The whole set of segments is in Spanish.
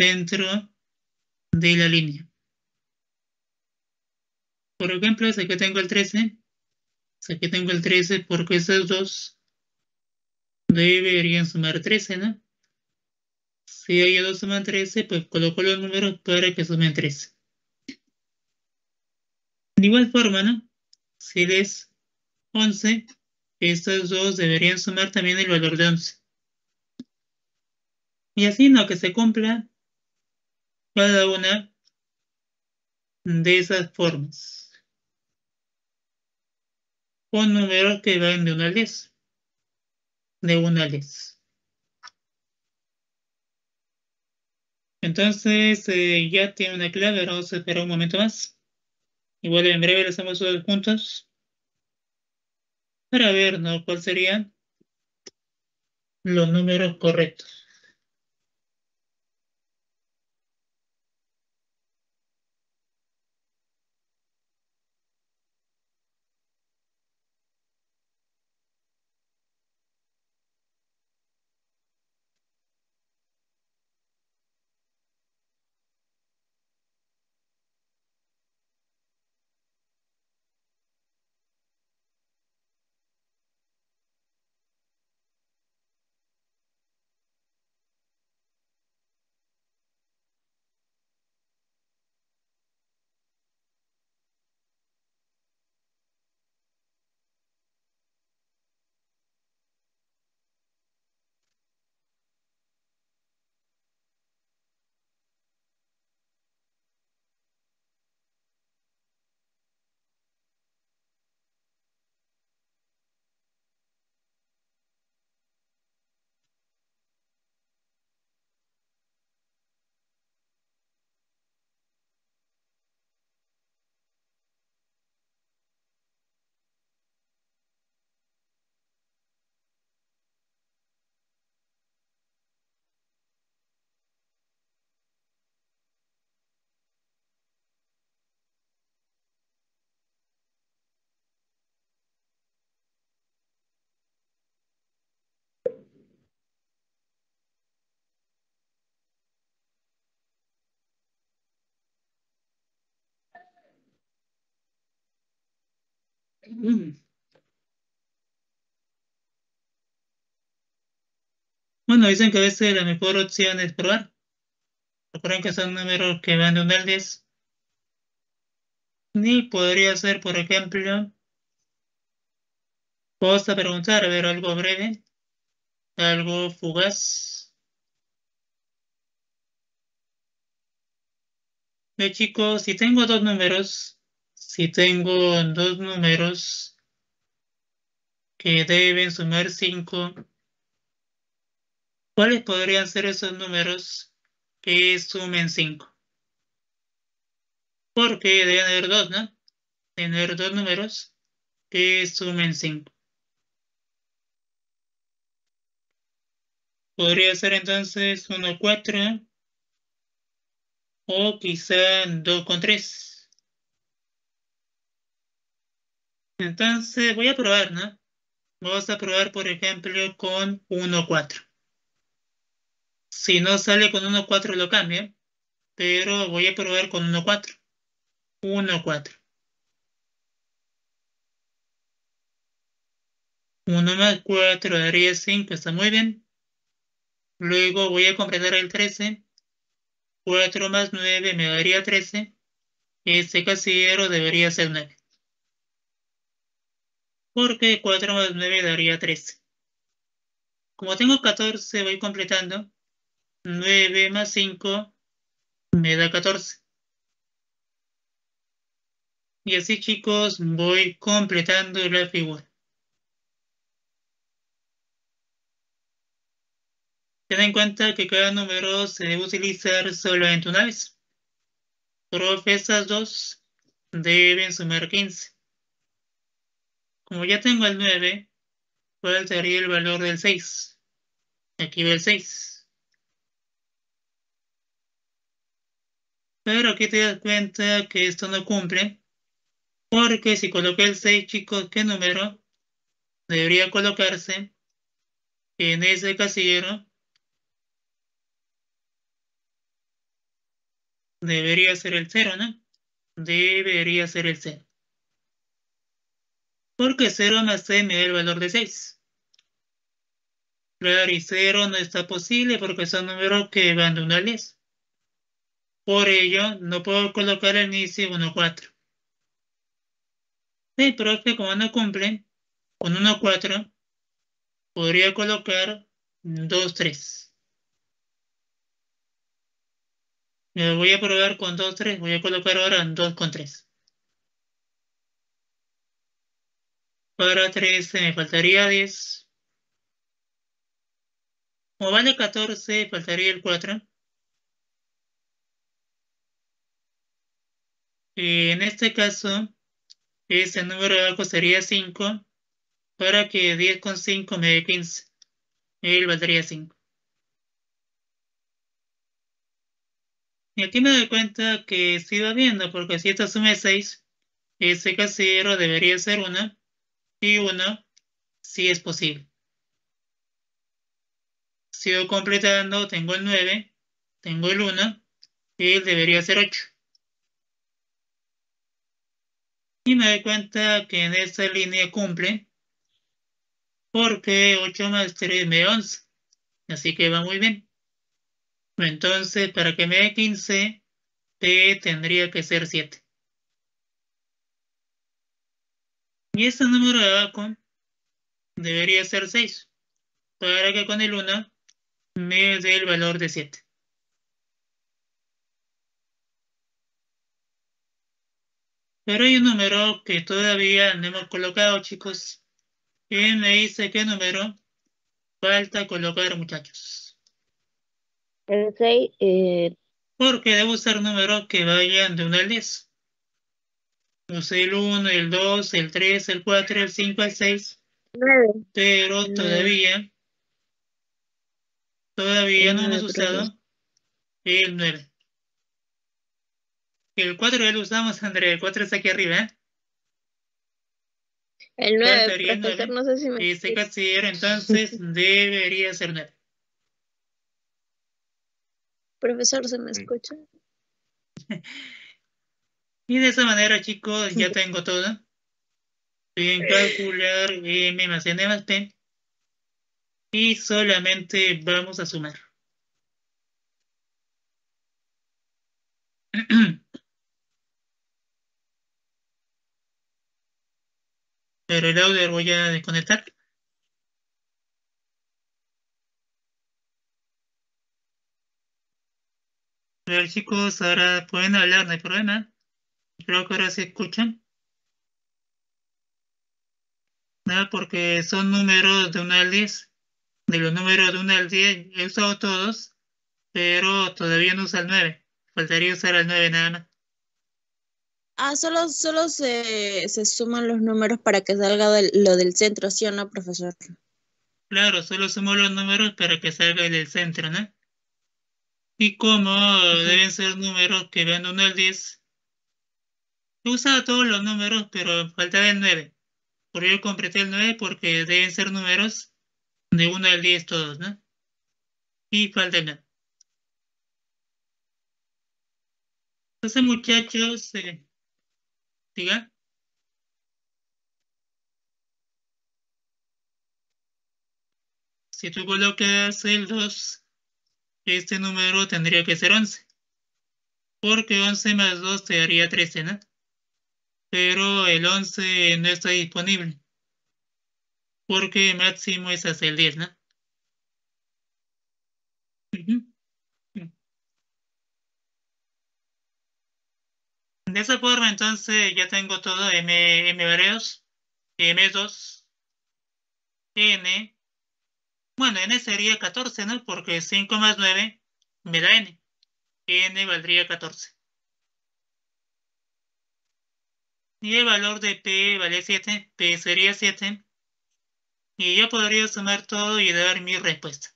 centro de la línea. Por ejemplo, aquí tengo el 13. Aquí tengo el 13 porque esos dos deberían sumar 13, ¿no? Si ellos dos suman 13, pues coloco los números para que sumen 13. De igual forma, ¿no? Si es 11, estos dos deberían sumar también el valor de 11. Y así, ¿no? Que se cumpla cada una de esas formas con números que van de 1 al 10. De 1 al 10. Entonces, eh, ya tiene una clave. Vamos a esperar un momento más. Igual en breve lo hacemos todos juntos. Para ver, ¿no? ¿Cuál serían los números correctos? Bueno, dicen que a veces la mejor opción es probar. Recuerden que son números que van de 1 al 10. Ni podría ser, por ejemplo, vamos a preguntar, a ver, algo breve, algo fugaz. Ve chicos, si tengo dos números si tengo dos números que deben sumar 5, ¿cuáles podrían ser esos números que sumen 5? Porque deben haber dos, ¿no? Tener dos números que sumen 5. Podría ser entonces 1, 4 o quizá 2 con 3. Entonces voy a probar, ¿no? Vamos a probar, por ejemplo, con 1.4. Si no sale con 1.4 lo cambio, pero voy a probar con 1.4. 1.4. 1 más 4 daría 5, está muy bien. Luego voy a completar el 13. 4 más 9 me daría 13. Este casillero debería ser 9 porque 4 más 9 daría 13. Como tengo 14, voy completando. 9 más 5 me da 14. Y así chicos voy completando la figura. Ten en cuenta que cada número se debe utilizar solamente una vez. Profesas 2 deben sumar 15. Como ya tengo el 9, ¿cuál sería el valor del 6? Aquí ve el 6. Pero aquí te das cuenta que esto no cumple. Porque si coloqué el 6, chicos, ¿qué número debería colocarse en ese casillero? debería ser el 0, ¿no? Debería ser el 0. Porque 0 más c me da el valor de 6. Claro, y 0 no está posible porque son números que van de 1 al 10. Por ello, no puedo colocar el inicio 1, 4. Sí, profe, como no cumple, con 1, 4, podría colocar 2, 3. Me voy a probar con 2, 3. Voy a colocar ahora 2 con 3. Para 13 me faltaría 10. Como vale 14, faltaría el 4. Y en este caso, ese número de abajo sería 5 para que 10 con 5 me dé 15. Él valdría 5. Y aquí me doy cuenta que si va viendo, porque si esto suma 6, ese casillero debería ser 1 y 1 si es posible. Sigo completando, tengo el 9, tengo el 1, y debería ser 8. Y me doy cuenta que en esta línea cumple, porque 8 más 3 me da 11. Así que va muy bien. Entonces, para que me dé 15, P tendría que ser 7. Y este número de abajo debería ser 6, para que con el 1 me dé el valor de 7. Pero hay un número que todavía no hemos colocado, chicos. Y me dice qué número falta colocar, muchachos. El 6. Eh... Porque debo usar números que vayan de 1 al 10. No sé, el 1, el 2, el 3, el 4, el 5, el 6. 9. Pero todavía, todavía no hemos usado el 9. El 4 ya lo usamos, André. El 4 está aquí arriba, ¿eh? El 9, Faltaría el profesor, 9. no sé si me... Este casillero entonces debería ser 9. Profesor, ¿se me escucha? Y de esa manera, chicos, ya tengo todo. Bien, calcular M más N más P. Y solamente vamos a sumar. Pero el audio voy a desconectar. A ver, chicos, ahora pueden hablar, no hay problema. Creo que ahora se escuchan. Nada, porque son números de 1 al 10. De los números de 1 al 10 he usado todos, pero todavía no usa el 9. Faltaría usar el 9 nada más. Ah, solo, solo se, se suman los números para que salga del- lo del centro, ¿sí o no, profesor? Claro, solo sumo los números para que salga el del centro, ¿no? Y como deben ser números que van de 1 al 10, he usado todos los números, pero faltaba el 9. Por ello completé el 9 porque deben ser números de 1 al 10 todos, ¿no? Y falta el 9. Entonces, muchachos, eh, diga. Si tú colocas el 2, este número tendría que ser 11. Porque 11 más 2 te daría 13, ¿no? Pero el 11 no está disponible. Porque máximo es hasta el 10, ¿no? De esa forma, entonces, ya tengo todo M, M varios, M2, N. Bueno, N sería 14, ¿no? Porque 5 más 9 me da N. N valdría 14. Y el valor de P vale 7, P sería 7. Y yo podría sumar todo y dar mi respuesta.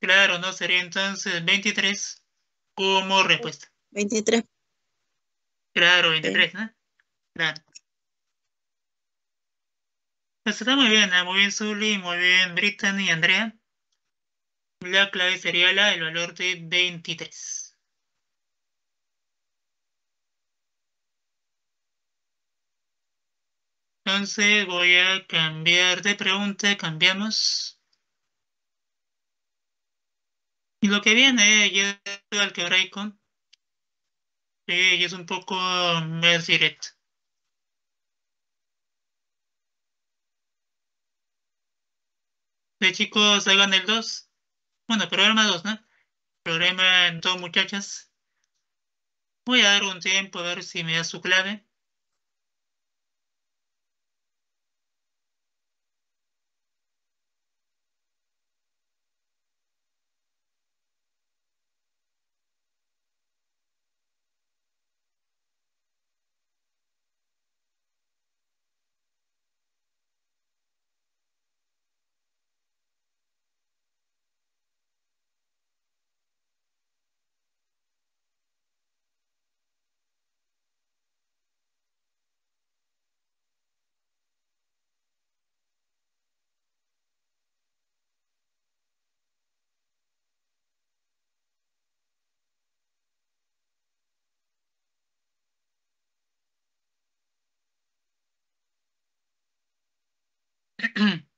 Claro, ¿no? Sería entonces 23 como respuesta. 23. Claro, 23, ¿no? Claro. Pues está muy bien, ¿eh? muy bien Zully, muy bien Brittany y Andrea. La clave sería la, el valor de 23. Entonces voy a cambiar de pregunta, cambiamos. Y lo que viene es algebraico. Y es un poco más directo. De chicos, hagan el 2. Bueno, programa 2, ¿no? Programa en 2, muchachas. Voy a dar un tiempo a ver si me da su clave.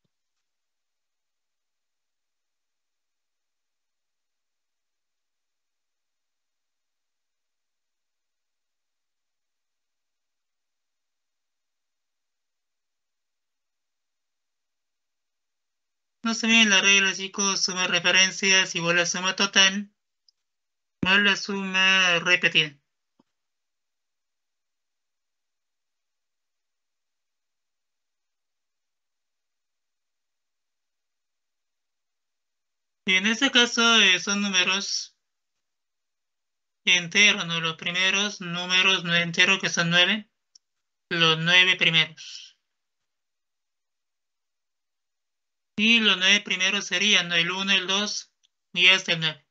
No se ven la regla, chicos, suma referencias igual a suma total, igual a suma repetida. Y en este caso son números enteros, ¿no? Los primeros números enteros que son nueve, los nueve primeros. Y los nueve primeros serían el 1, el 2 y hasta el 9.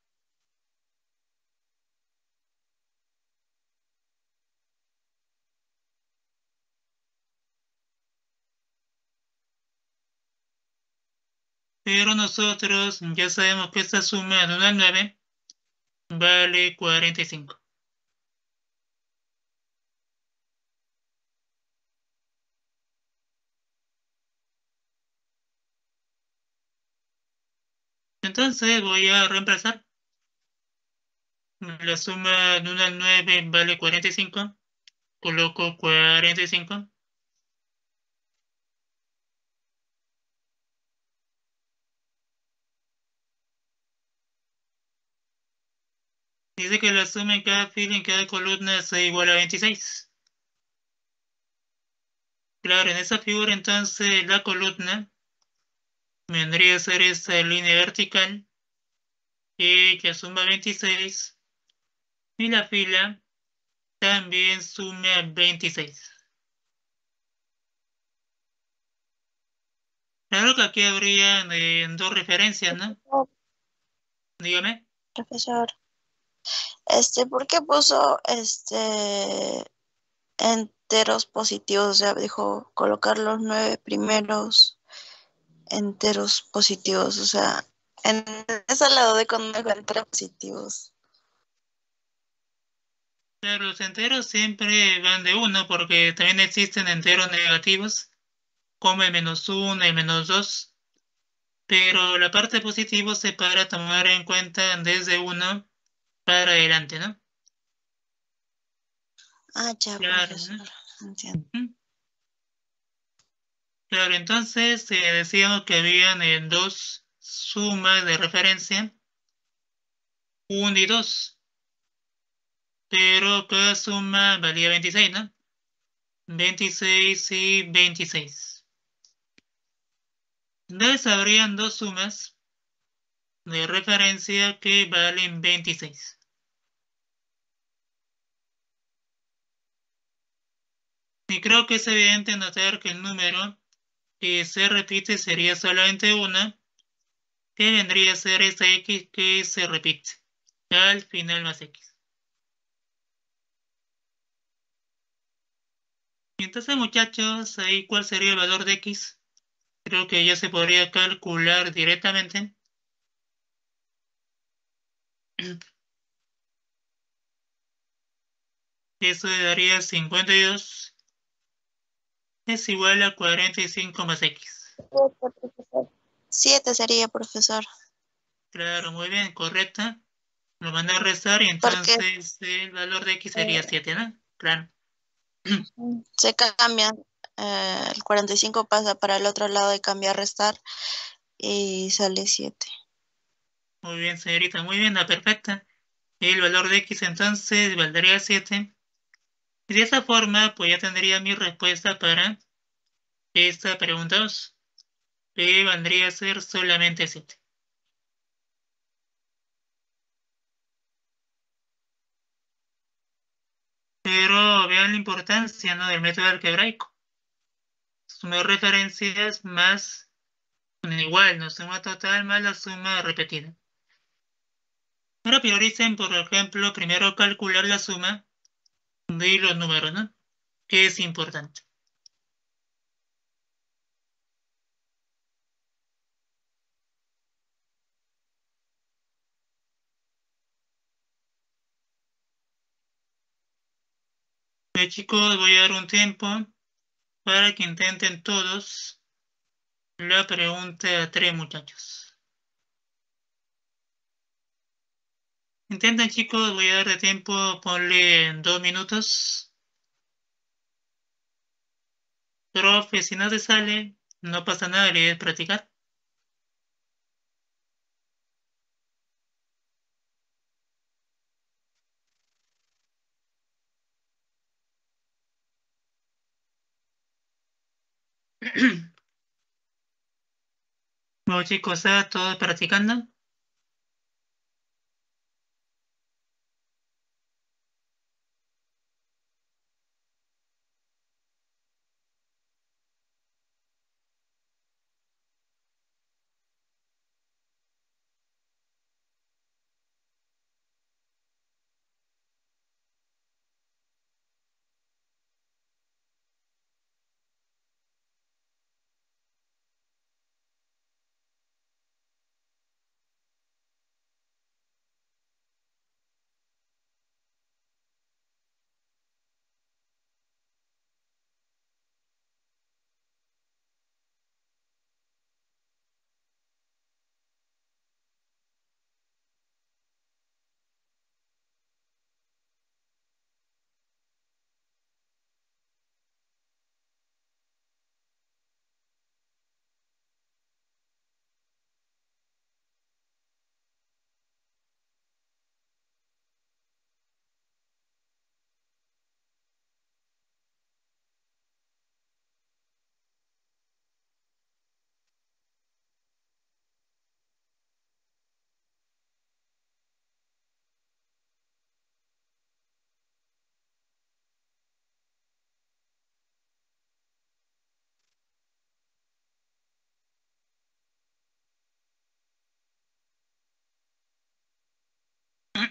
Pero nosotros ya sabemos que esta suma de 1 al 9 vale 45. Entonces voy a reemplazar. La suma de 1 al 9 vale 45. Coloco 45. Dice que la suma en cada fila, en cada columna, es igual a 26. Claro, en esa figura entonces la columna vendría a ser esa línea vertical que ya suma 26 y la fila también suma 26. Claro que aquí habría eh, dos referencias, ¿no? Dígame. Profesor, este, ¿por qué puso este enteros positivos? O sea, dijo colocar los nueve primeros enteros positivos, o sea, en ese lado de cuando enteros positivos. Los enteros siempre van de uno porque también existen enteros negativos, como el menos uno y menos dos. Pero la parte positiva se para tomar en cuenta desde uno para adelante, ¿no? Ah, ya, Claro, ¿no? entiendo. Claro, entonces eh, decíamos que habían eh, dos sumas de referencia, 1 y 2, pero cada suma valía 26, ¿no? 26 y 26. Entonces habrían dos sumas de referencia que valen 26. Y creo que es evidente notar que el número que se repite sería solamente una, que vendría a ser esa X que se repite al final más X. Entonces muchachos, ahí cuál sería el valor de X. Creo que ya se podría calcular directamente. Eso daría 52 es igual a 45 más x. 7 sería, profesor. Claro, muy bien, correcta. Lo van a restar y entonces el valor de x sería 7, ¿no? Claro. Se cambia. Eh, el 45 pasa para el otro lado de cambiar, restar y sale 7. Muy bien, señorita, muy bien, la perfecta. El valor de x entonces valdría 7. Y de esa forma, pues ya tendría mi respuesta para esta pregunta 2, que vendría a ser solamente 7. Pero vean la importancia ¿no? del método algebraico. Suma referencias más igual, no suma total más la suma repetida. Ahora prioricen, por ejemplo, primero calcular la suma de los números, ¿no? Que es importante. chicos, voy a dar un tiempo para que intenten todos la pregunta a tres muchachos. Intenten chicos, voy a dar de tiempo, ponle dos minutos. Profe, si no te sale, no pasa nada, le practicar. bueno chicos, ¿está todos practicando?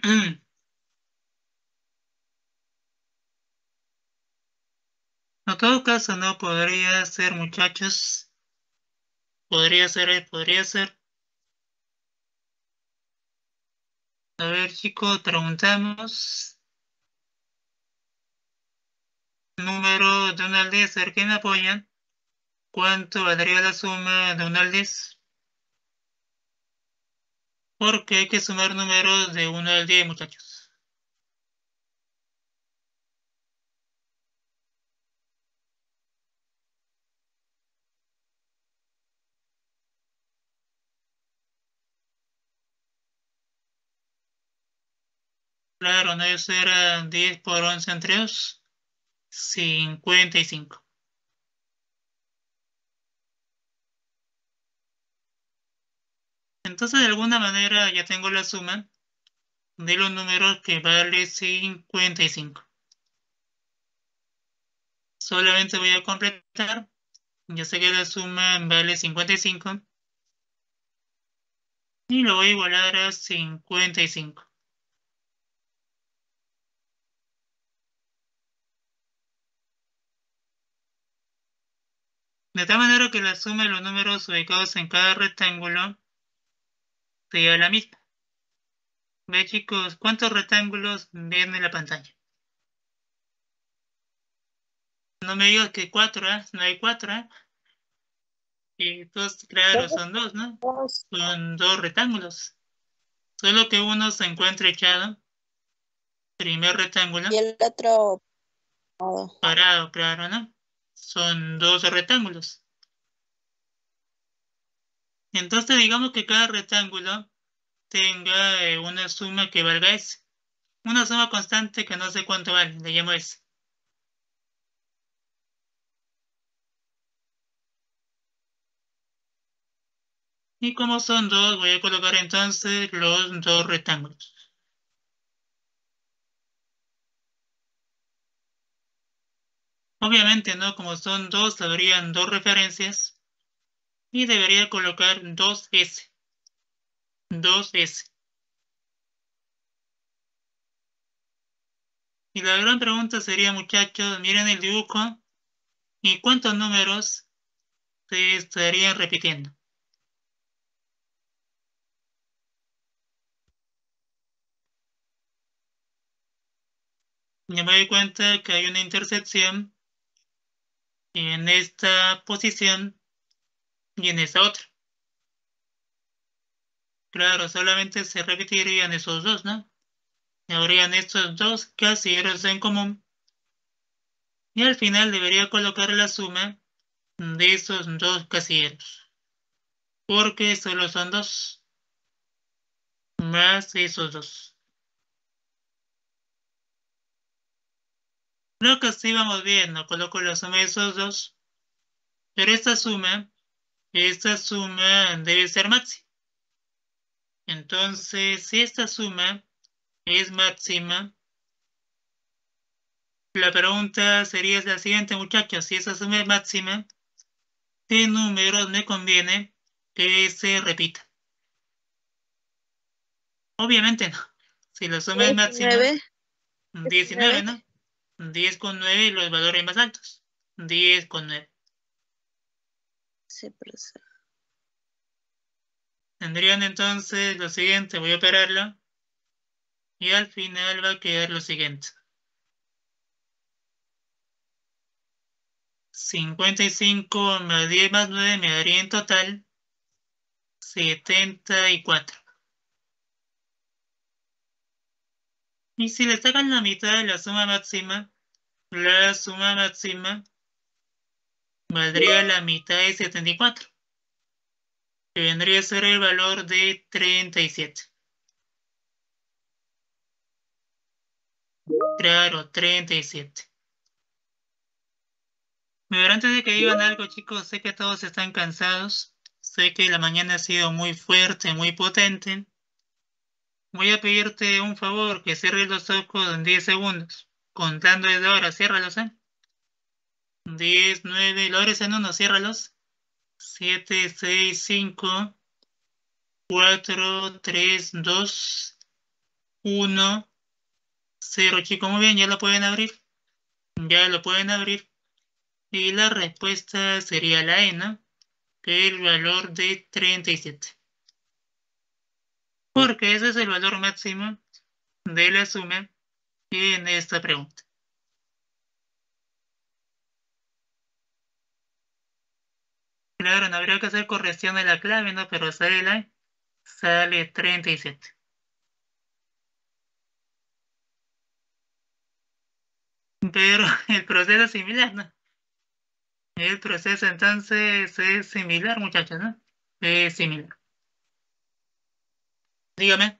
En todo caso, no podría ser, muchachos. Podría ser, eh, podría ser. A ver, chicos, preguntamos. Número de 1 al 10, a ver quién apoyan. ¿Cuánto valdría la suma de 1 al 10? Porque hay que sumar números de 1 al 10, muchachos. Claro, no eso era 10 por 11 entre 2. 55. Entonces, de alguna manera ya tengo la suma de los números que vale 55. Solamente voy a completar. Ya sé que la suma vale 55. Y lo voy a igualar a 55. De tal manera que la suma de los números ubicados en cada rectángulo sería la misma. Ve chicos, ¿cuántos rectángulos ven en la pantalla? No me digas que cuatro, ¿eh? No hay cuatro, ¿eh? Y dos, claro, son dos, ¿no? Son dos rectángulos. Solo que uno se encuentra echado. Primer rectángulo. Y el otro parado, claro, ¿no? Son dos rectángulos. Entonces digamos que cada rectángulo tenga eh, una suma que valga S. Una suma constante que no sé cuánto vale, le llamo S. Y como son dos, voy a colocar entonces los dos rectángulos. Obviamente, ¿no? Como son dos, habrían dos referencias. Y debería colocar 2S. 2S. Y la gran pregunta sería, muchachos, miren el dibujo. ¿Y cuántos números se estarían repitiendo? Ya me doy cuenta que hay una intersección en esta posición y en esa otra. Claro, solamente se repetirían esos dos, ¿no? Habrían estos dos casilleros en común. Y al final debería colocar la suma de esos dos casilleros. Porque solo son dos. Más esos dos. Creo que así vamos bien, no coloco la suma de esos dos. Pero esta suma, esta suma debe ser máxima. Entonces, si esta suma es máxima, la pregunta sería la siguiente, muchachos. Si esa suma es máxima, ¿qué números me conviene que se repita? Obviamente no. Si la suma es máxima, 19, ¿no? 10 con 9 y los valores más altos. 10 con 9. Tendrían entonces lo siguiente, voy a operarlo. Y al final va a quedar lo siguiente. 55 más 10 más 9 me daría en total 74. Y si le sacan la mitad de la suma máxima, la suma máxima valdría la mitad de 74, que vendría a ser el valor de 37. Claro, 37. Pero antes de que digan algo, chicos, sé que todos están cansados. Sé que la mañana ha sido muy fuerte, muy potente voy a pedirte un favor, que cierres los ojos en 10 segundos. Contando desde ahora, ciérralos, ¿eh? 10, 9, lo en uno, ciérralos. 7, 6, 5, 4, 3, 2, 1, 0. Chicos, muy bien, ya lo pueden abrir. Ya lo pueden abrir. Y la respuesta sería la E, ¿no? Que el valor de 37 porque ese es el valor máximo de la suma en esta pregunta. Claro, no habría que hacer corrección de la clave, ¿no? Pero sale la, sale 37. Pero el proceso es similar, ¿no? El proceso entonces es similar, muchachos, ¿no? Es similar. Dígame.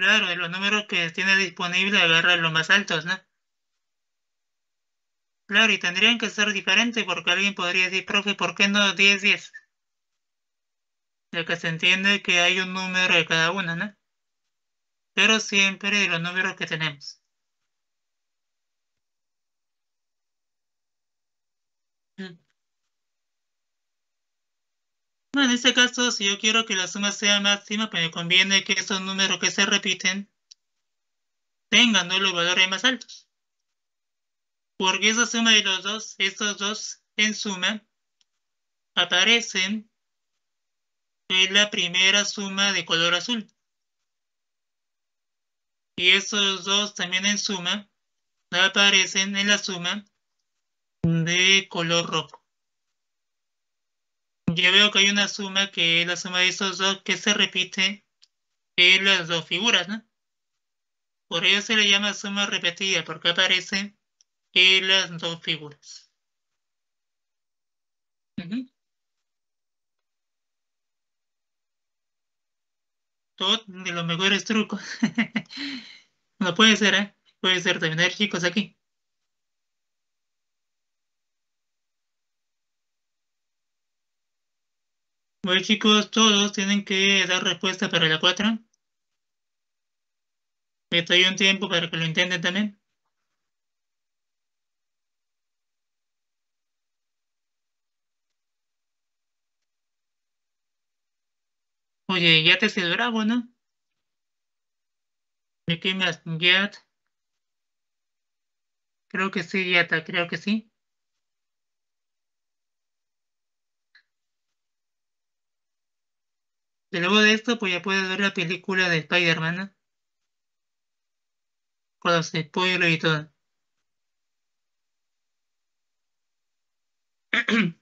Claro, de los números que tiene disponible agarra los más altos, ¿no? Claro, y tendrían que ser diferentes porque alguien podría decir, profe, ¿por qué no 10, 10? Ya que se entiende que hay un número de cada uno, ¿no? Pero siempre de los números que tenemos. En este caso, si yo quiero que la suma sea máxima, pues me conviene que esos números que se repiten tengan los valores más altos. Porque esa suma de los dos, estos dos en suma, aparecen en la primera suma de color azul. Y esos dos también en suma aparecen en la suma de color rojo. Yo veo que hay una suma que es la suma de esos dos que se repite en las dos figuras, ¿no? Por ello se le llama suma repetida, porque aparece en las dos figuras. Todo de los mejores trucos. no puede ser, ¿eh? Puede ser también. chicos, aquí. Bueno, chicos, todos tienen que dar respuesta para la 4. Les doy un tiempo para que lo intenten también. Oye, ya te es el bravo, ¿no? ¿De qué más? Yat. Creo que sí, Yata, creo que sí. Luego de esto, pues ya puedes ver la película de Spider-Man, ¿no? Con los spoilers y todo.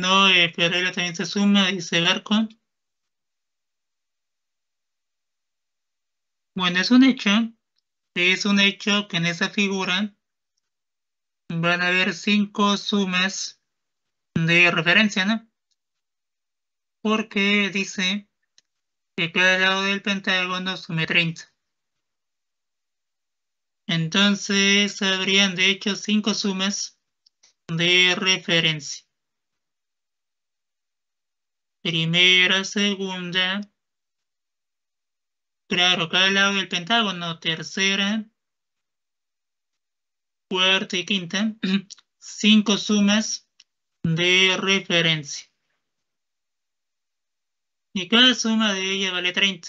Bueno, eh, Ferreira también se suma, dice Garco. Bueno, es un hecho, es un hecho que en esa figura van a haber cinco sumas de referencia, ¿no? Porque dice que cada lado del pentágono sume 30. Entonces habrían de hecho cinco sumas de referencia. Primera, segunda. Claro, cada lado del pentágono. Tercera, cuarta y quinta. Cinco sumas de referencia. Y cada suma de ellas vale 30.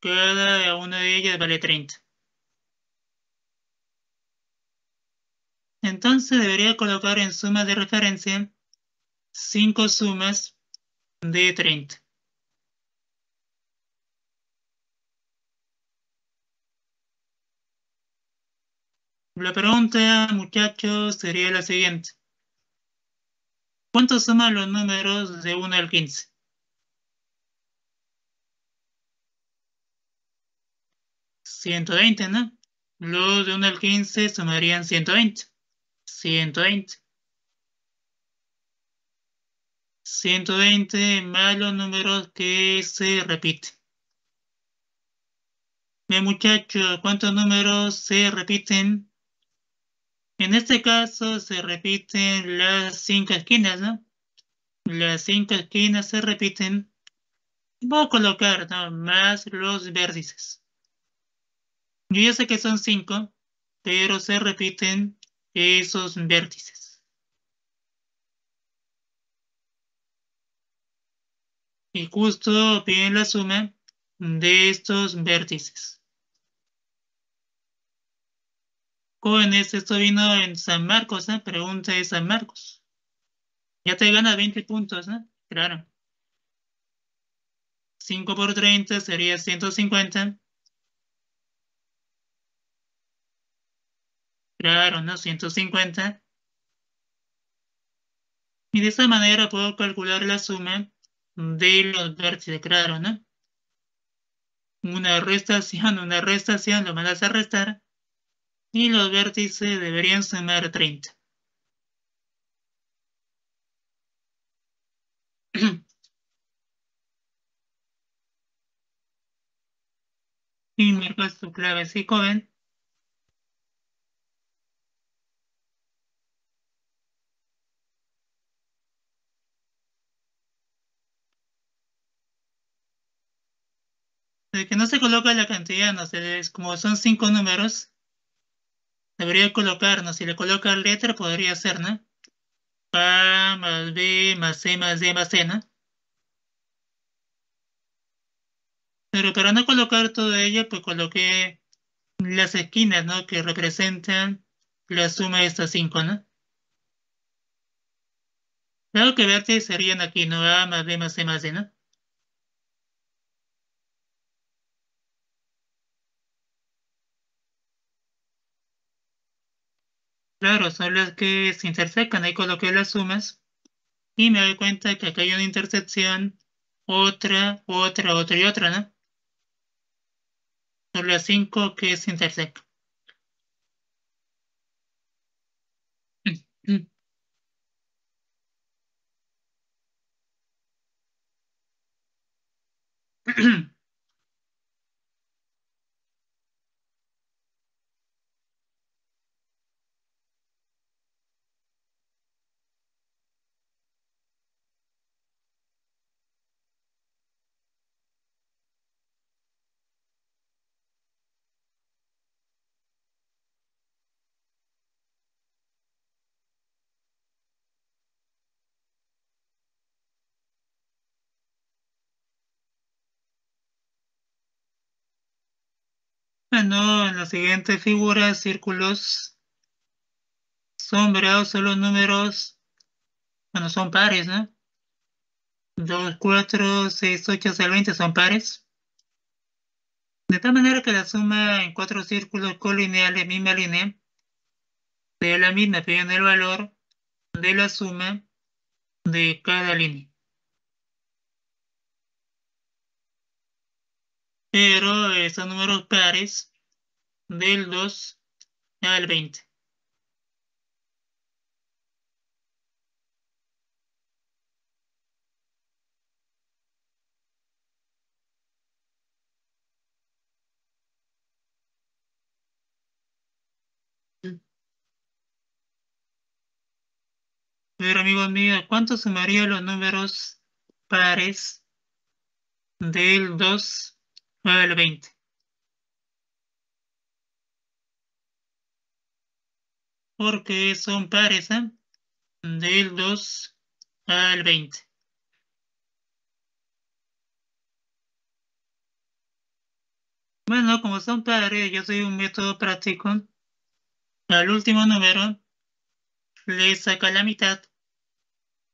Cada una de ellas vale 30. Entonces debería colocar en suma de referencia cinco sumas de 30. La pregunta, muchachos, sería la siguiente. ¿Cuántos suman los números de 1 al 15? ¿120, no? Los de 1 al 15 sumarían 120. 120. 120 más los números que se repiten. Bien, muchachos, ¿cuántos números se repiten? En este caso se repiten las cinco esquinas, ¿no? Las cinco esquinas se repiten. Voy a colocar más los vértices. Yo ya sé que son cinco, pero se repiten esos vértices. Y justo piden la suma de estos vértices. Jóvenes, esto vino en San Marcos, ¿eh? Pregunta de San Marcos. Ya te gana 20 puntos, ¿no? Claro. 5 por 30 sería 150. Claro, ¿no? 150. Y de esa manera puedo calcular la suma de los vértices, claro, ¿no? Una restación, una restación, lo mandas a restar y los vértices deberían sumar 30. y marcas tu clave, ¿sí, joven? De que no se coloca la cantidad, no sé, como son cinco números, debería colocarnos, si le coloca letra podría ser, ¿no? A más B más C más D más C, ¿no? Pero para no colocar todo ello, pues coloqué las esquinas, ¿no? Que representan la suma de estas cinco, ¿no? Claro que vértices serían aquí, ¿no? A más B más C más D, ¿no? Claro, son las que se intersecan. Ahí coloqué las sumas y me doy cuenta que acá hay una intersección, otra, otra, otra y otra, ¿no? Son las cinco que se intersecan. En la siguiente figura, círculos sombreados son los números, bueno, son pares, ¿no? 2, 4, 6, 8, 6, 20 son pares. De tal manera que la suma en cuatro círculos colineales, misma línea, sea la misma, pidiendo el valor de la suma de cada línea. Pero son números pares del 2 al 20. Pero amigos míos, ¿cuánto sumaría los números pares del 2 al 20? Porque son pares ¿eh? del 2 al 20. Bueno, como son pares, yo soy un método práctico. Al último número le saca la mitad,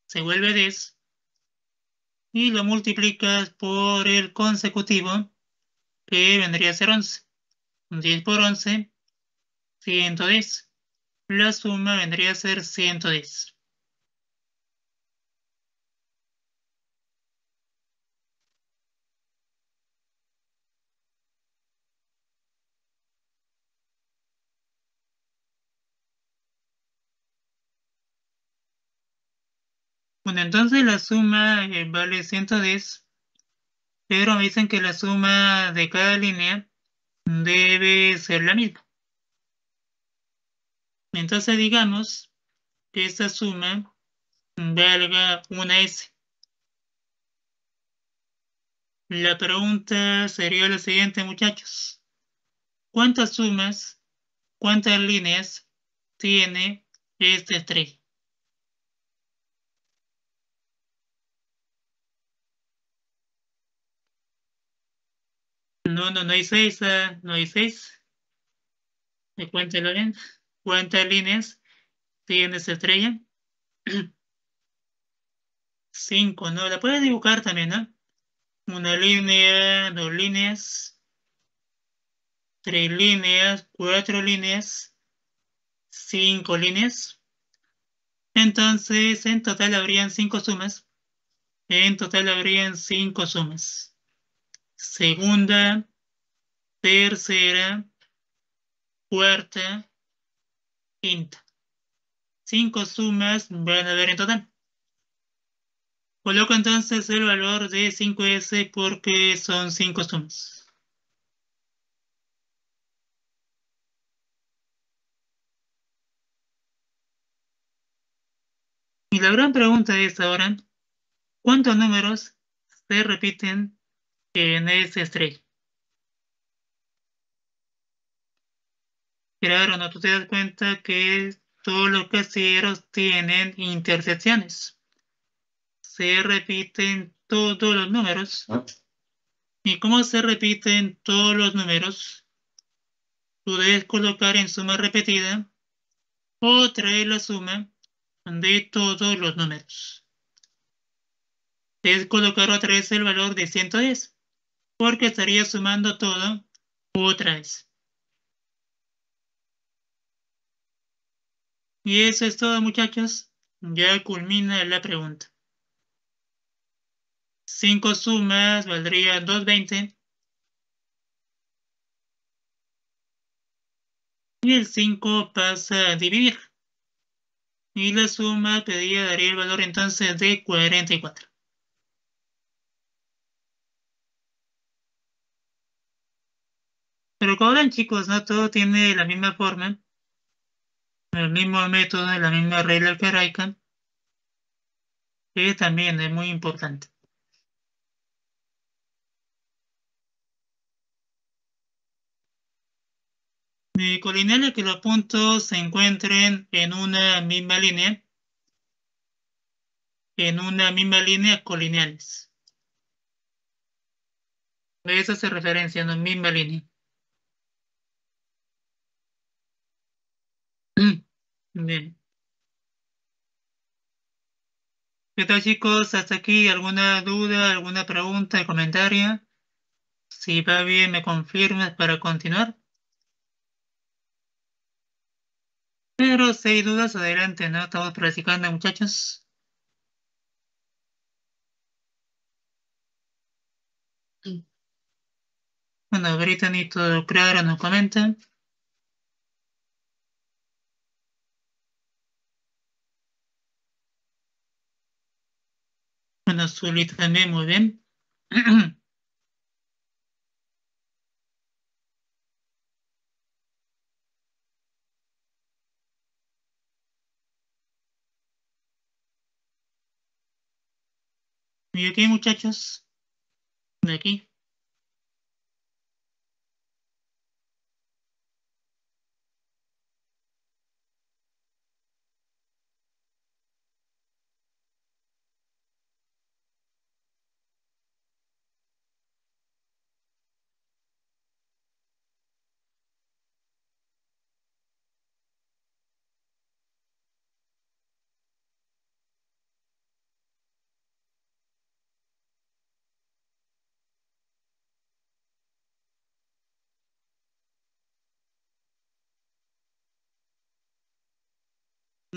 se vuelve 10 y lo multiplicas por el consecutivo que vendría a ser 11. 10 por 11, 110. La suma vendría a ser 110. Bueno, entonces la suma eh, vale 110, pero me dicen que la suma de cada línea debe ser la misma. Entonces digamos que esta suma valga una S. La pregunta sería la siguiente, muchachos. ¿Cuántas sumas, cuántas líneas tiene esta estrella? No, no, no hay seis, uh, no hay seis. Cuéntelo bien. ¿Cuántas líneas tiene esa estrella? Cinco, ¿no? La puedes dibujar también, ¿no? Una línea, dos líneas, tres líneas, cuatro líneas, cinco líneas. Entonces, en total habrían cinco sumas. En total habrían cinco sumas. Segunda, tercera, cuarta, quinta. Cinco sumas van a haber en total. Coloco entonces el valor de 5S porque son cinco sumas. Y la gran pregunta es ahora, ¿cuántos números se repiten en esa estrella? Claro, no tú te das cuenta que todos los caseros tienen intersecciones. Se repiten todos los números. ¿Y cómo se repiten todos los números? Tú debes colocar en suma repetida o traer la suma de todos los números. Debes colocar otra vez el valor de 110, porque estaría sumando todo otra vez. Y eso es todo, muchachos. Ya culmina la pregunta. 5 sumas valdría 220. Y el 5 pasa a dividir. Y la suma pedía daría el valor entonces de 44. Pero ven chicos, no todo tiene la misma forma el mismo método, la misma regla algebraica, que también es muy importante. Mi colineal es que los puntos se encuentren en una misma línea, en una misma línea colineales. Eso se referencia a una misma línea. Bien. ¿Qué tal chicos? Hasta aquí, ¿alguna duda, alguna pregunta, comentario? Si va bien, me confirmas para continuar. Pero si hay dudas, adelante, ¿no? Estamos practicando, muchachos. Bueno, ahorita todo claro, nos comentan. Bueno, Zulita también, muy bien. ¿Y aquí, muchachos? De aquí.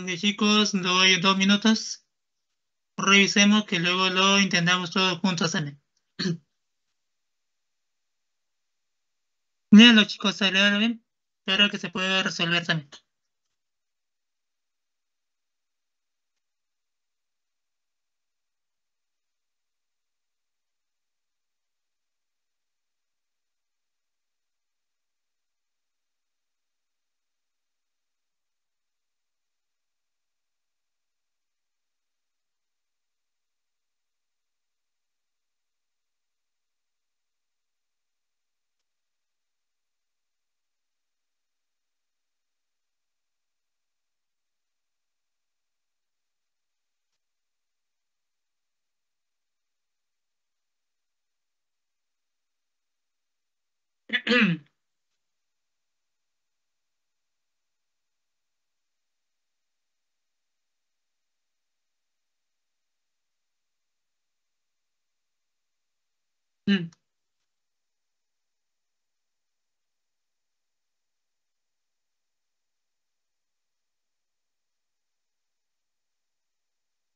Chicos, doy dos minutos. Revisemos que luego lo intentamos todos juntos también. Mírenlo chicos, sale bien. Espero que se pueda resolver también.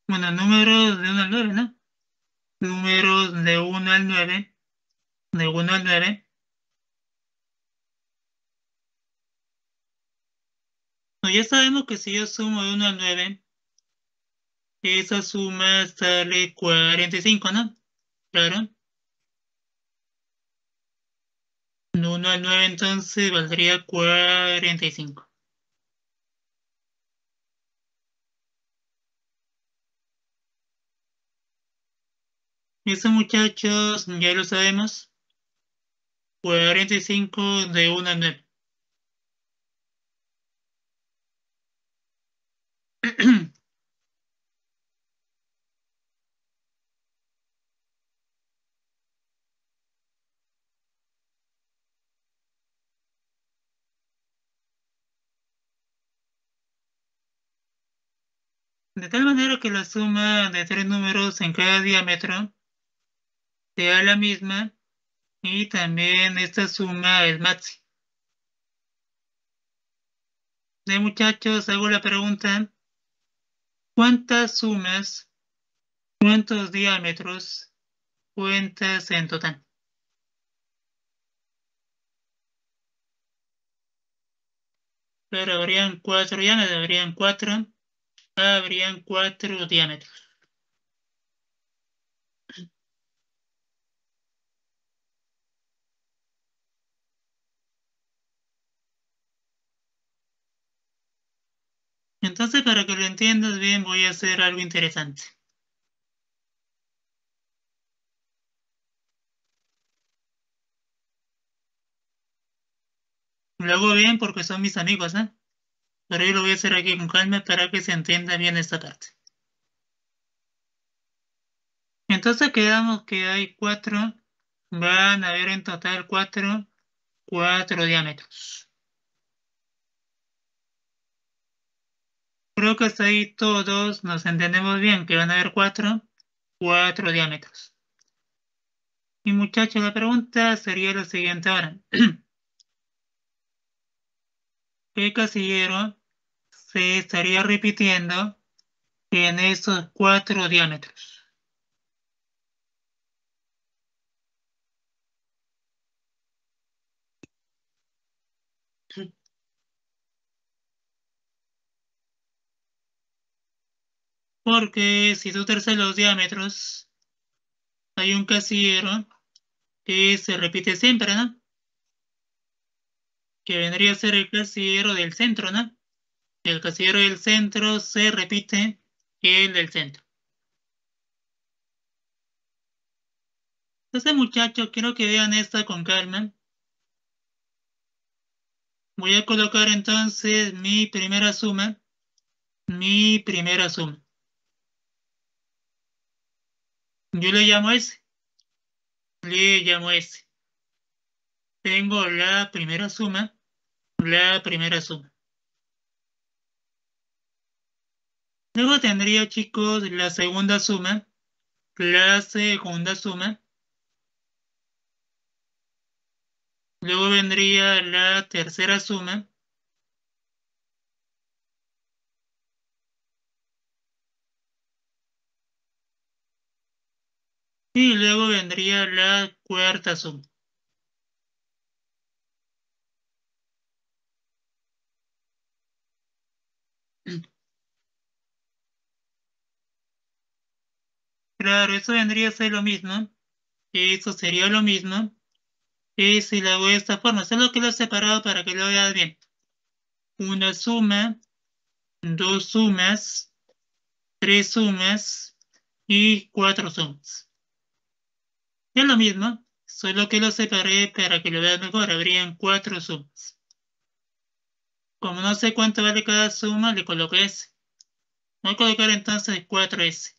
Bueno, números de 1 al 9, ¿no? Números de 1 al 9. De 1 al 9. Ya sabemos que si yo sumo de 1 al 9, esa suma sale 45, ¿no? Claro. 1 al 9 entonces valdría 45. Eso muchachos, ya lo sabemos. 45 de 1 al 9. De tal manera que la suma de tres números en cada diámetro sea la misma y también esta suma es máxima. De muchachos, hago la pregunta, ¿cuántas sumas, cuántos diámetros cuentas en total? Pero habrían cuatro diámetros, habrían cuatro, habrían cuatro diámetros. Entonces, para que lo entiendas bien, voy a hacer algo interesante. Lo hago bien porque son mis amigos, ¿eh? Pero yo lo voy a hacer aquí con calma para que se entienda bien esta parte. Entonces quedamos que hay cuatro, van a haber en total cuatro, cuatro diámetros. Creo que hasta ahí todos nos entendemos bien que van a haber cuatro, cuatro diámetros. Y muchachos, la pregunta sería la siguiente ahora. ¿Qué casillero se estaría repitiendo en esos cuatro diámetros? Porque si tú terces los diámetros, hay un casillero que se repite siempre, ¿no? Que vendría a ser el casillero del centro, ¿no? El casillero del centro se repite el del centro. Entonces, muchachos, quiero que vean esta con calma. Voy a colocar entonces mi primera suma. Mi primera suma. Yo le llamo S. Le llamo S. Tengo la primera suma. La primera suma. Luego tendría, chicos, la segunda suma. La segunda suma. Luego vendría la tercera suma. Y luego vendría la cuarta suma. Claro, eso vendría a ser lo mismo. Eso sería lo mismo. Y si lo hago de esta forma, solo que lo he separado para que lo veas bien. Una suma, dos sumas, tres sumas y cuatro sumas. Es lo mismo, solo que lo separé para que lo veas mejor. Habrían cuatro sumas. Como no sé cuánto vale cada suma, le coloco S. Voy a colocar entonces 4S.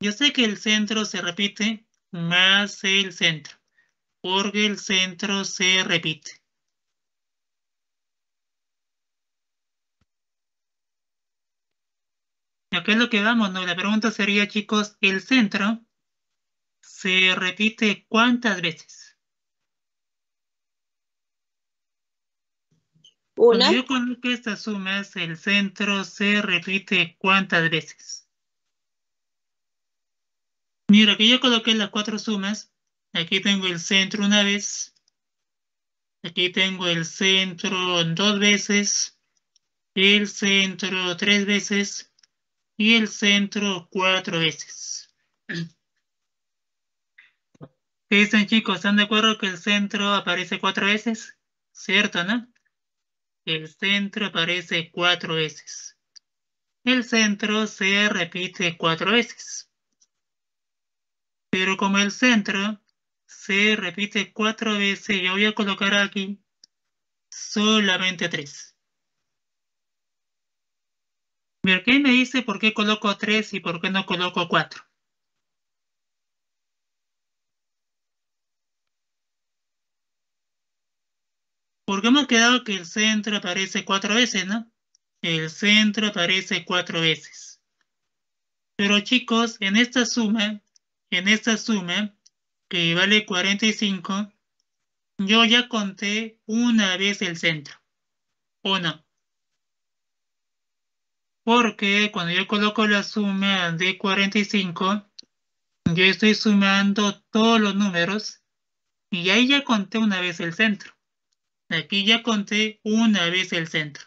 Yo sé que el centro se repite más el centro, porque el centro se repite. Acá es lo que vamos, ¿no? La pregunta sería, chicos, ¿el centro se repite cuántas veces? Una. Cuando yo coloco estas sumas, el centro se repite cuántas veces. Mira, que yo coloqué las cuatro sumas. Aquí tengo el centro una vez. Aquí tengo el centro dos veces. El centro tres veces y el centro cuatro veces. ¿Qué dicen chicos? ¿Están de acuerdo que el centro aparece cuatro veces? ¿Cierto, no? El centro aparece cuatro veces. El centro se repite cuatro veces. Pero como el centro se repite cuatro veces, yo voy a colocar aquí solamente 3. ¿Qué me dice por qué coloco 3 y por qué no coloco 4? Porque hemos quedado que el centro aparece cuatro veces, ¿no? El centro aparece cuatro veces. Pero chicos, en esta suma, en esta suma, que vale 45, yo ya conté una vez el centro. ¿O no? Porque cuando yo coloco la suma de 45, yo estoy sumando todos los números y ahí ya conté una vez el centro. Aquí ya conté una vez el centro.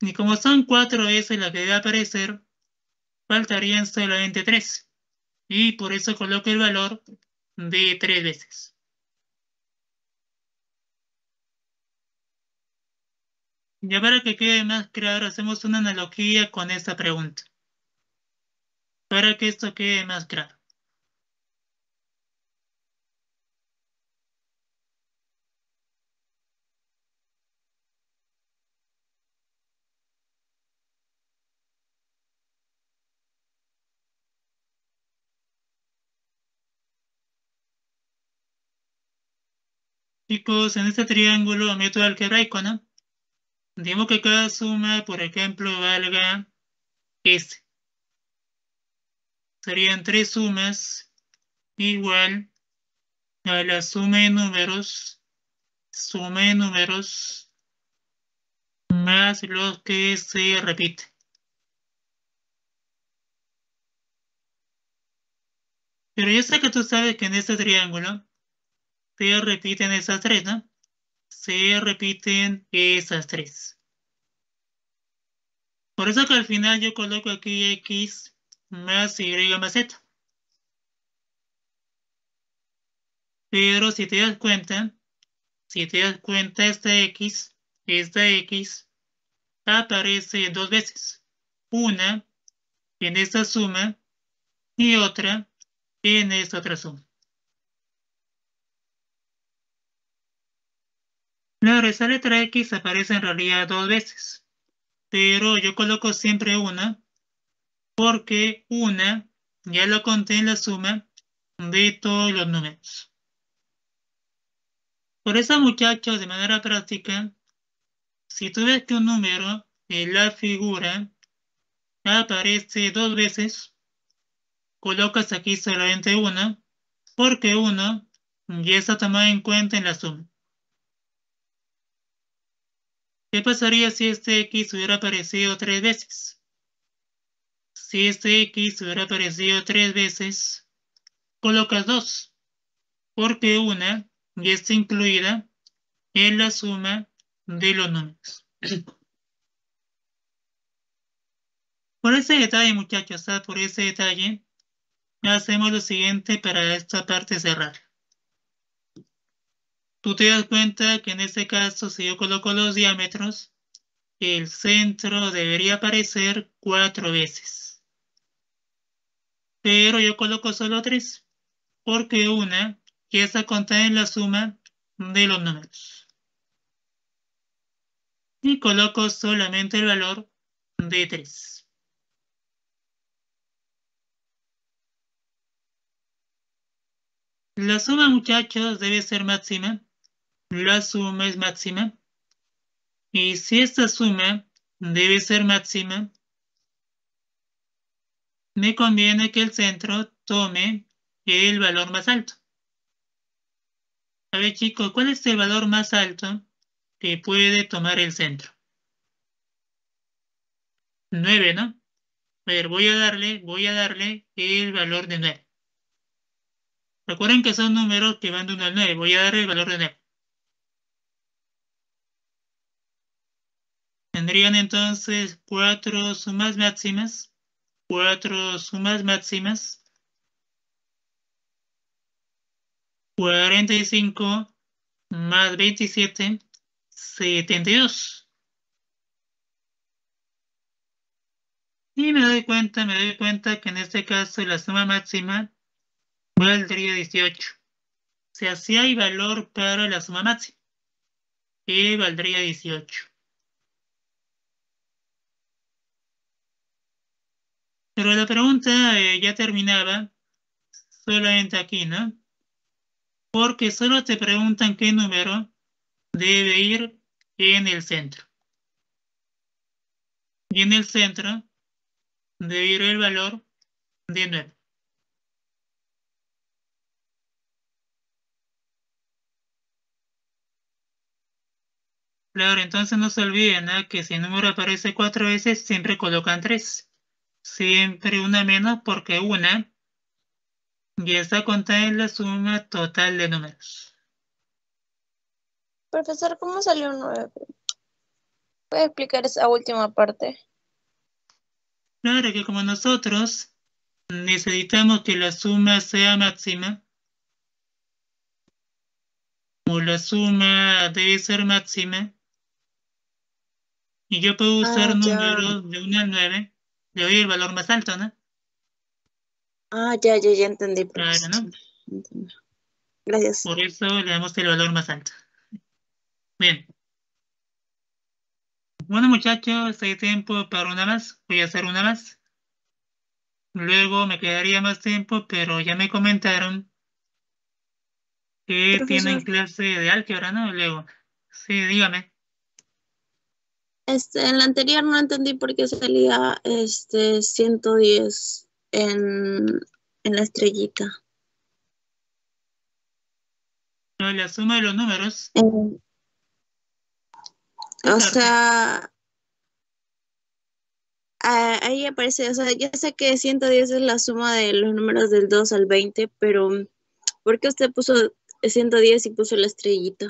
Y como son cuatro veces las que debe aparecer, faltarían solamente tres. Y por eso coloco el valor de tres veces. Ya para que quede más claro, hacemos una analogía con esta pregunta. Para que esto quede más claro. Chicos, en este triángulo método algebraico, ¿no? Digamos que cada suma, por ejemplo, valga S. Serían tres sumas igual a la suma de números, suma de números, más los que se repiten. Pero yo sé que tú sabes que en este triángulo se repiten esas tres, ¿no? Se repiten esas tres. Por eso que al final yo coloco aquí X más Y más Z. Pero si te das cuenta, si te das cuenta, esta X, esta X, aparece dos veces. Una en esta suma y otra en esta otra suma. Claro, esa letra X aparece en realidad dos veces, pero yo coloco siempre una porque una ya lo conté en la suma de todos los números. Por eso, muchachos, de manera práctica, si tú ves que un número en la figura aparece dos veces, colocas aquí solamente una, porque uno ya está tomado en cuenta en la suma. ¿Qué pasaría si este X hubiera aparecido tres veces? Si este X hubiera aparecido tres veces, colocas dos, porque una ya está incluida en la suma de los números. Por ese detalle, muchachos, por ese detalle, hacemos lo siguiente para esta parte cerrar. Tú te das cuenta que en este caso, si yo coloco los diámetros, el centro debería aparecer cuatro veces. Pero yo coloco solo tres, porque una ya está contada en la suma de los números. Y coloco solamente el valor de 3. La suma, muchachos, debe ser máxima la suma es máxima. Y si esta suma debe ser máxima, me conviene que el centro tome el valor más alto. A ver chicos, ¿cuál es el valor más alto que puede tomar el centro? 9, ¿no? A ver, voy a darle, voy a darle el valor de 9. Recuerden que son números que van de 1 al 9. Voy a darle el valor de 9. Tendrían entonces cuatro sumas máximas, cuatro sumas máximas, 45 más 27, 72. Y me doy cuenta, me doy cuenta que en este caso la suma máxima valdría 18. O sea, si hay valor para la suma máxima. que valdría 18. Pero la pregunta eh, ya terminaba solamente aquí, ¿no? Porque solo te preguntan qué número debe ir en el centro. Y en el centro debe ir el valor de 9. Claro, entonces no se olviden que si el número aparece cuatro veces, siempre colocan tres. Siempre una menos porque una ya está contada en la suma total de números. Profesor, ¿cómo salió un 9? ¿Puede explicar esa última parte? Claro que como nosotros necesitamos que la suma sea máxima, o la suma debe ser máxima, y yo puedo usar Ah, números de 1 al 9, le doy el valor más alto, ¿no? Ah, ya, ya, ya entendí, Claro, profesor. ¿no? Gracias. Por eso le damos el valor más alto. Bien. Bueno, muchachos, hay tiempo para una más. Voy a hacer una más. Luego me quedaría más tiempo, pero ya me comentaron que tienen clase de álgebra, ¿no? Luego. Sí, dígame. Este, en la anterior no entendí por qué salía este 110 en, en la estrellita. No, La suma de los números. En- o sea, a- ahí aparece, o sea, ya sé que 110 es la suma de los números del 2 al 20, pero ¿por qué usted puso 110 y puso la estrellita?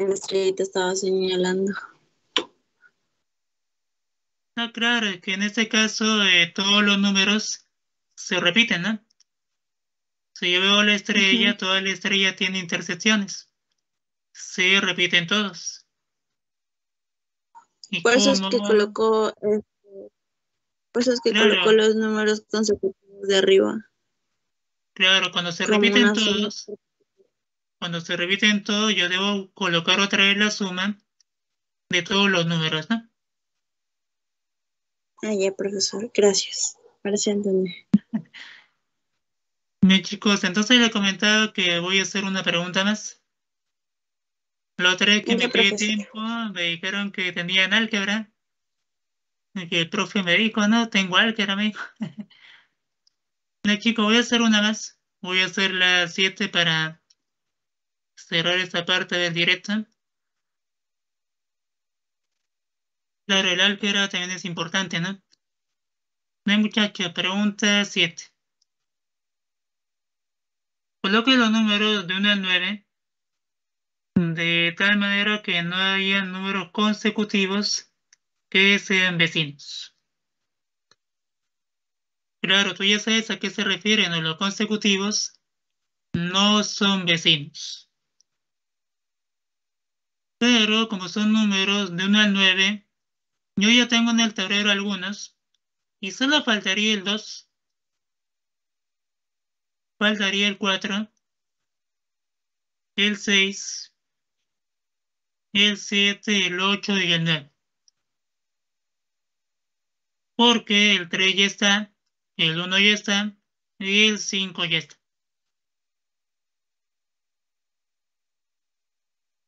La estrellita estaba señalando. No, claro, es que en este caso eh, todos los números se repiten, ¿no? Si yo veo la estrella, toda la estrella tiene intersecciones. Se repiten todos. Y Por eso es que colocó, este, por eso es que Claro. colocó los números consecutivos de arriba. Claro, cuando se como repiten suma. Cuando se repiten todos, yo debo colocar otra vez la suma de todos los números, ¿no? Ah, ya, profesor, gracias. Sí entendí. Bien, chicos, entonces les he comentado que voy a hacer una pregunta más. Otra vez que me profesor. tiempo, me dijeron que tenían álgebra. Que el profe me dijo, no, tengo álgebra, me dijo. No, chicos, voy a hacer una más. Voy a hacer la 7 para cerrar esta parte del directo. Claro, el álgebra también es importante, ¿no? No hay muchachos, pregunta 7. Coloque los números de 1 al 9 de tal manera que no haya números consecutivos que sean vecinos. Claro, tú ya sabes a qué se refieren, ¿no? los consecutivos no son vecinos. Pero como son números de 1 al 9, yo ya tengo en el tablero algunos y solo faltaría el 2. Faltaría el 4, el 6, el 7, el 8 y el 9. Porque el 3 ya está, el 1 ya está y el 5 ya está.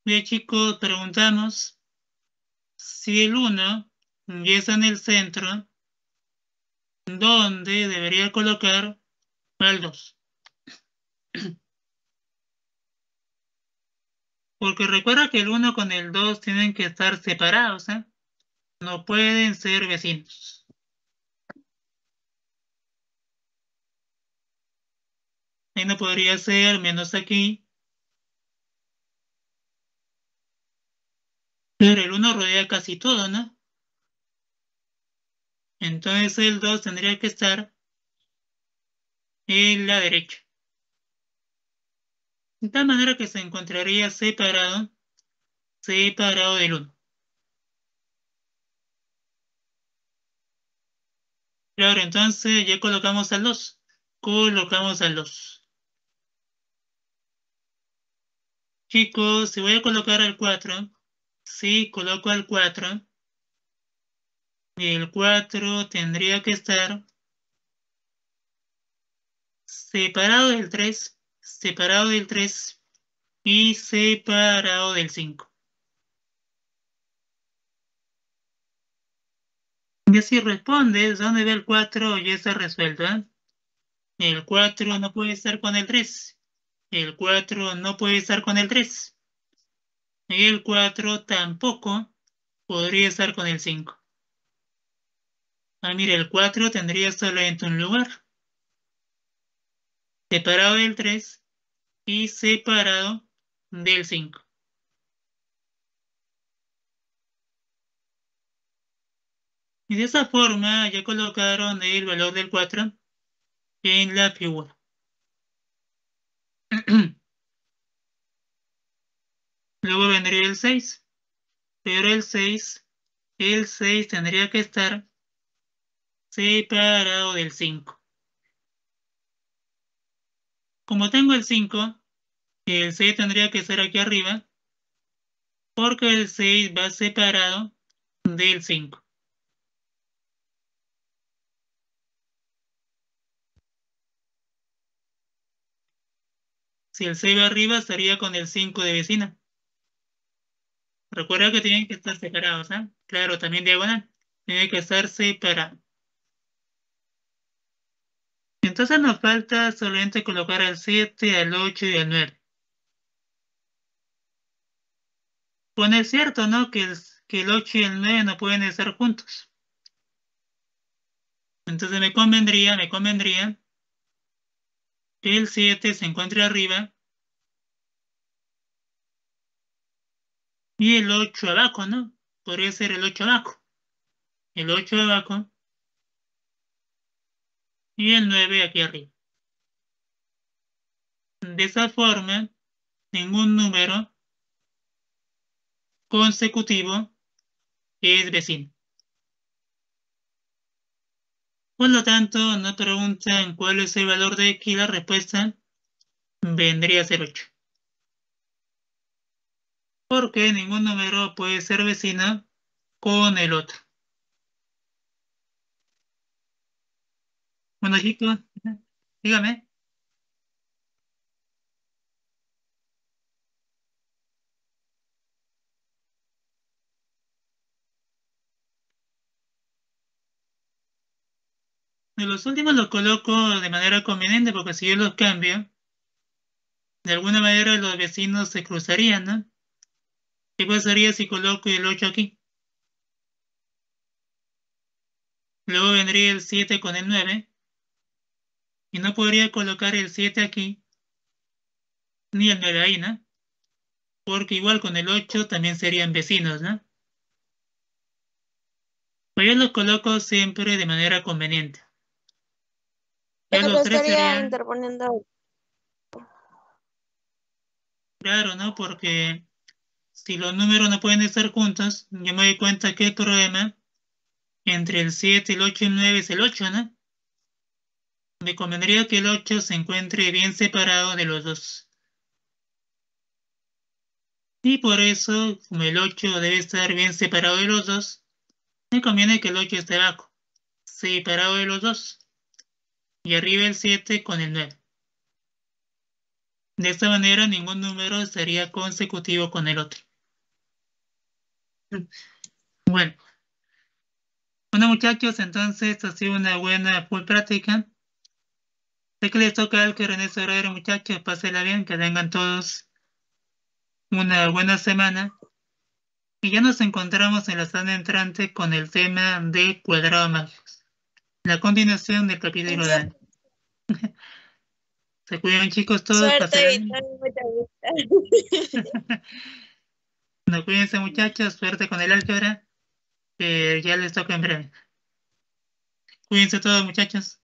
Bien chicos, preguntamos si el 1 ya está en el centro, ¿dónde debería colocar al 2? Porque recuerda que el 1 con el 2 tienen que estar separados, ¿eh? No pueden ser vecinos. Ahí no podría ser menos aquí. El 1 rodea casi todo, ¿no? Entonces el 2 tendría que estar en la derecha. De tal manera que se encontraría separado, separado del 1. Claro, entonces ya colocamos al 2. Colocamos al 2. Chicos, si voy a colocar al 4, si coloco al 4, el 4 tendría que estar separado del 3, separado del 3 y separado del 5. Y así respondes, ¿dónde ve el 4? Ya está resuelto. ¿eh? El 4 no puede estar con el 3. El 4 no puede estar con el 3. Y el 4 tampoco podría estar con el 5. Ah, mira, el 4 tendría solamente un lugar. Separado del 3 y separado del 5. Y de esa forma ya colocaron el valor del 4 en la figura. Luego vendría el 6. Pero el 6, el 6 tendría que estar separado del 5. Como tengo el 5, el 6 tendría que ser aquí arriba, porque el 6 va separado del 5. Si el 6 va arriba, estaría con el 5 de vecina. Recuerda que tienen que estar separados, ¿eh? Claro, también diagonal. Tiene que estar separado. Entonces nos falta solamente colocar al 7, al 8 y al 9. Pues es cierto, ¿no? Que el, que el 8 y el 9 no pueden estar juntos. Entonces me convendría, me convendría el 7 se encuentra arriba y el 8 abajo, ¿no? Podría ser el 8 abajo. El 8 abajo y el 9 aquí arriba. De esa forma, ningún número consecutivo es vecino. Por lo tanto, no preguntan cuál es el valor de X, la respuesta vendría a ser 8. Porque ningún número puede ser vecino con el otro. Bueno, chicos, dígame. los últimos los coloco de manera conveniente porque si yo los cambio, de alguna manera los vecinos se cruzarían, ¿no? ¿Qué pasaría si coloco el 8 aquí? Luego vendría el 7 con el 9. Y no podría colocar el 7 aquí, ni el 9 ahí, ¿no? Porque igual con el 8 también serían vecinos, ¿no? Pues yo los coloco siempre de manera conveniente. Ya los tres serían... interponiendo. Claro, ¿no? Porque si los números no pueden estar juntos, yo me doy cuenta que el problema entre el 7, el 8 y el 9 es el 8, ¿no? Me convendría que el 8 se encuentre bien separado de los dos. Y por eso, como el 8 debe estar bien separado de los dos, me conviene que el 8 esté abajo, separado de los dos. Y arriba el 7 con el 9. De esta manera, ningún número sería consecutivo con el otro. Bueno. Bueno, muchachos, entonces ha sido una buena full práctica. Sé que les toca al que René horario, muchachos. Pásenla bien, que tengan todos una buena semana. Y ya nos encontramos en la sala entrante con el tema de cuadrado mágicos. La continuación del capítulo de año. Se cuidan chicos todos. Suerte, no, cuídense muchachos, suerte con el álgebra, que ya les toca en breve. Cuídense todos muchachos.